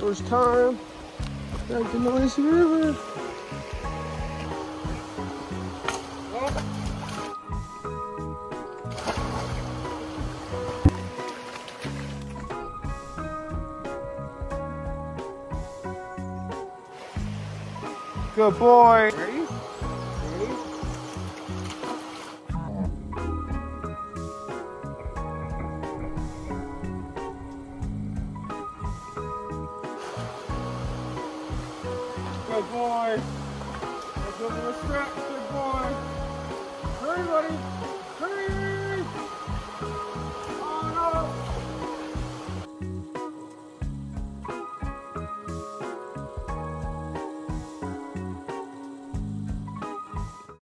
First time at the nice river. Good boy. Good boy. Let's to the. Good boy. Hurry, buddy.